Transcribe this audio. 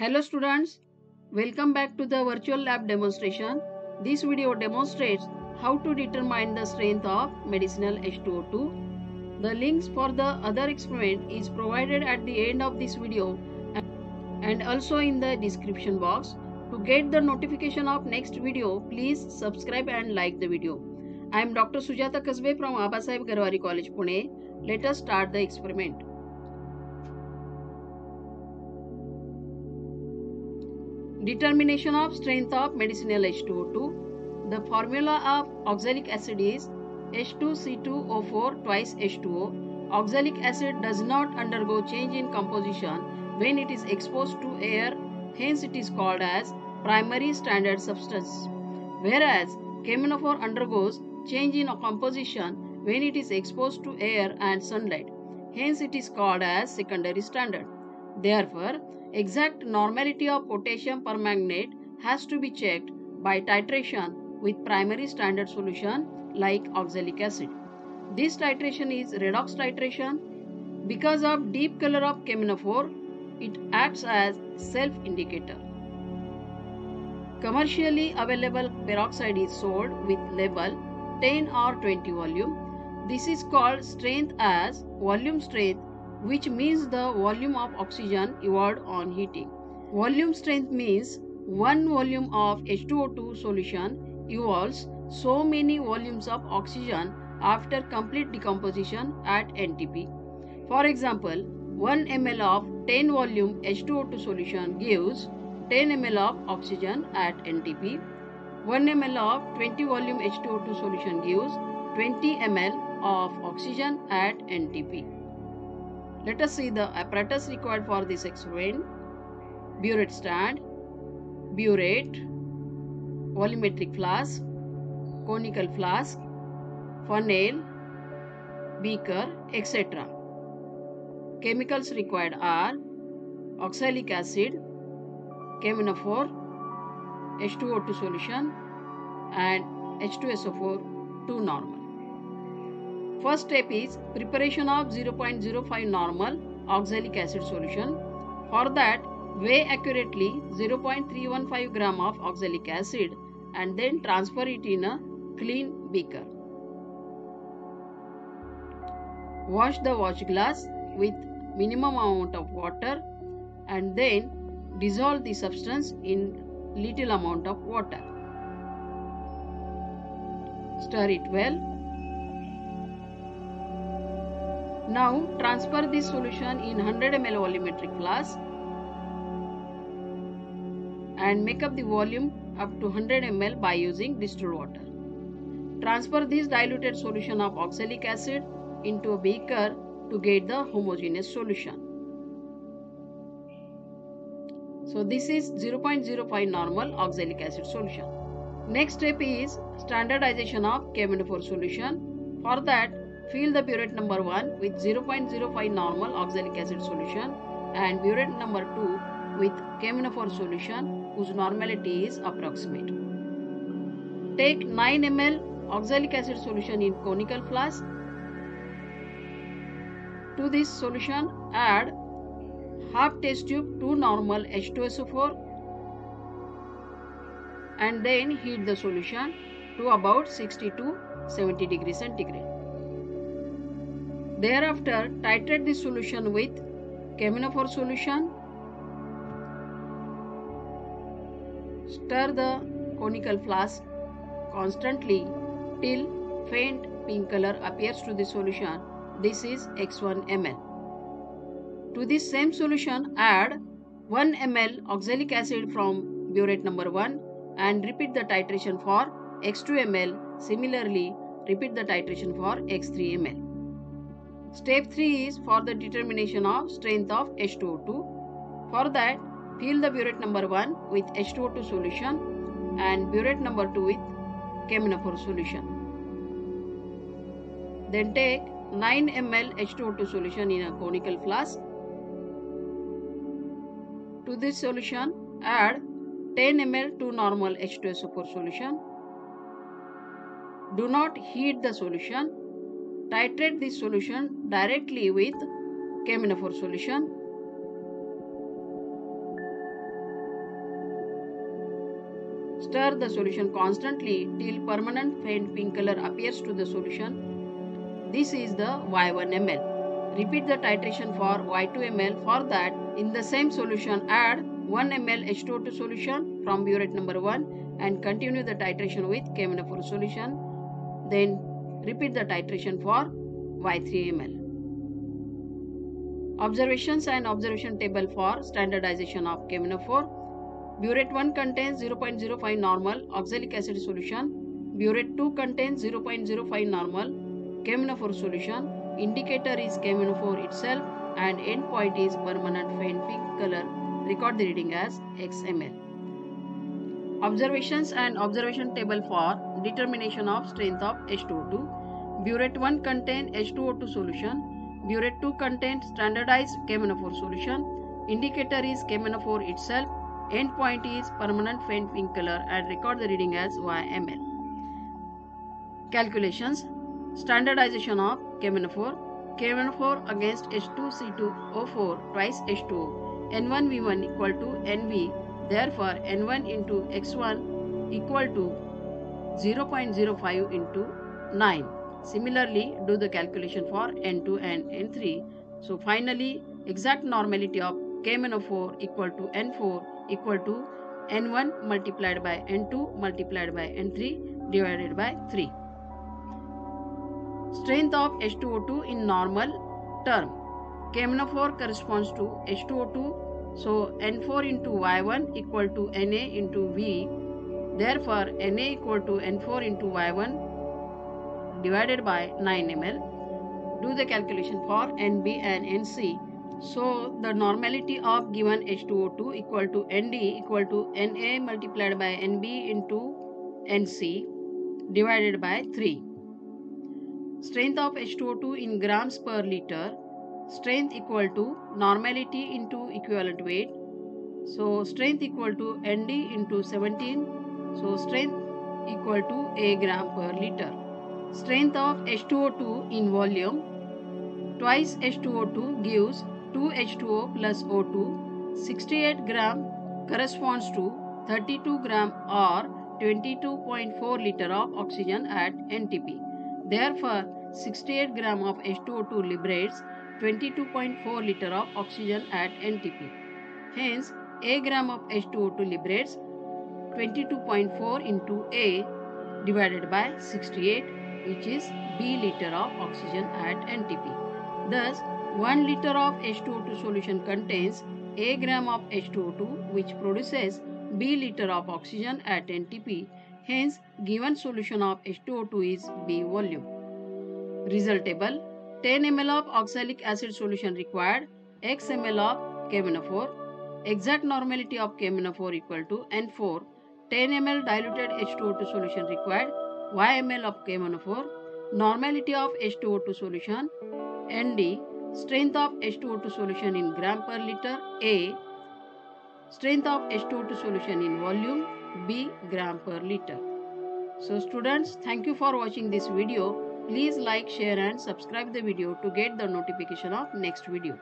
Hello students, welcome back to the virtual lab demonstration. This video demonstrates how to determine the strength of medicinal H2O2. The links for the other experiment is provided at the end of this video and also in the description box. To get the notification of next video, please subscribe and like the video. I am Dr. Sujata Kasabe from Abasaheb Garware College, Pune. Let us start the experiment. Determination of strength of medicinal H2O2. The formula of oxalic acid is H2C2O4 twice H2O. Oxalic acid does not undergo change in composition when it is exposed to air, hence it is called as primary standard substance. Whereas KMNO4 undergoes change in composition when it is exposed to air and sunlight, hence it is called as secondary standard. Therefore, exact normality of potassium permanganate has to be checked by titration with primary standard solution like oxalic acid. This titration is redox titration. Because of deep color of KMNO4, it acts as self-indicator. Commercially available peroxide is sold with label 10 or 20 volume. This is called strength as volume strength which means the volume of oxygen evolved on heating. Volume strength means one volume of H2O2 solution evolves so many volumes of oxygen after complete decomposition at NTP. For example, 1 ml of 10 volume H2O2 solution gives 10 ml of oxygen at NTP. 1 ml of 20 volume H2O2 solution gives 20 ml of oxygen at NTP. Let us see the apparatus required for this experiment. Burette stand, burette, volumetric flask, conical flask, funnel, beaker, etc. Chemicals required are oxalic acid, KMNO4, H2O2 solution and H2SO4 2 normal. First step is preparation of 0.05 normal oxalic acid solution. For that, weigh accurately 0.315 gram of oxalic acid and then transfer it in a clean beaker. Wash the watch glass with minimum amount of water and then dissolve the substance in little amount of water. Stir it well. Now transfer this solution in 100 ml volumetric flask and make up the volume up to 100 ml by using distilled water. Transfer this diluted solution of oxalic acid into a beaker to get the homogeneous solution. So this is 0.05 normal oxalic acid solution. Next step is standardization of KMNO4 solution. For that, fill the burette number 1 with 0.05 normal oxalic acid solution and burette number 2 with KMNO4 solution whose normality is approximate. Take 9 ml oxalic acid solution in conical flask. To this solution, add half test tube 2 normal H2SO4 and then heat the solution to about 60 to 70 degrees centigrade. Thereafter, titrate the solution with KMNO4 solution. Stir the conical flask constantly till faint pink color appears to the solution. This is X1 ml. To this same solution, add 1 ml oxalic acid from burette number 1 and repeat the titration for X2 ml. Similarly, repeat the titration for X3 ml. Step 3 is for the determination of strength of H2O2. For that, fill the burette number 1 with H2O2 solution and burette number 2 with KMNO4 solution. Then take 9 ml H2O2 solution in a conical flask. To this solution, add 10 ml to normal H2SO4 solution. Do not heat the solution. Titrate this solution directly with KMNO4 solution. Stir the solution constantly till permanent faint pink color appears to the solution. This is the Y1 ml. Repeat the titration for Y2 ml. For that, in the same solution, add 1 ml H2O2 solution from burette number 1 and continue the titration with KMnO4 solution. Then repeat the titration for Y3 ml. Observations and observation table for standardization of KMnO4. Burette 1 contains 0.05 normal oxalic acid solution. Burette 2 contains 0.05 normal KMnO4 solution. Indicator is KMnO4 itself and endpoint is permanent faint pink color. Record the reading as XML. Observations and observation table for determination of strength of H2O2. Burette 1 contains H2O2 solution. Burette 2 contains standardized KMnO4 solution. Indicator is KMnO4 itself. Endpoint is permanent faint pink color and record the reading as YML. Calculations Standardization of KMnO4 KMnO4 against H2C2O4 twice H2O N1V1 equal to NV therefore N1 into X1 equal to 0.05 into 9 Similarly, do the calculation for N2 and N3. So finally, exact normality of KMnO4 equal to N4 equal to N1 multiplied by N2 multiplied by N3 divided by 3. Strength of H2O2 in normal term. KMnO4 corresponds to H2O2. So N4 into Y1 equal to Na into V. Therefore, Na equal to N4 into Y1 divided by 9 ml. Do the calculation for NB and NC. So the normality of given H2O2 equal to ND equal to Na multiplied by NB into NC divided by 3. Strength of H2O2 in grams per liter. Strength equal to normality into equivalent weight. So strength equal to ND into 17. So strength equal to A gram per liter. Strength of H2O2 in volume. Twice H2O2 gives 2H2O plus O2. 68 gram corresponds to 32 gram or 22.4 liter of oxygen at NTP. Therefore, 68 gram of H2O2 liberates 22.4 liter of oxygen at NTP. Hence, A gram of H2O2 liberates 22.4 into A divided by 68 which is B liter of oxygen at NTP. Thus, 1 liter of H2O2 solution contains A gram of H2O2 which produces B liter of oxygen at NTP. Hence, given solution of H2O2 is B volume. Result table 10 ml of oxalic acid solution required, X ml of KMnO4. Exact normality of KMnO4 equal to N4. 10 ml diluted H2O2 solution required, Y ml of KMnO4. Normality of H2O2 solution, ND. Strength of H2O2 solution in gram per liter, A. Strength of H2O2 solution in volume, B gram per liter. So students, thank you for watching this video. Please like, share and subscribe the video to get the notification of next video.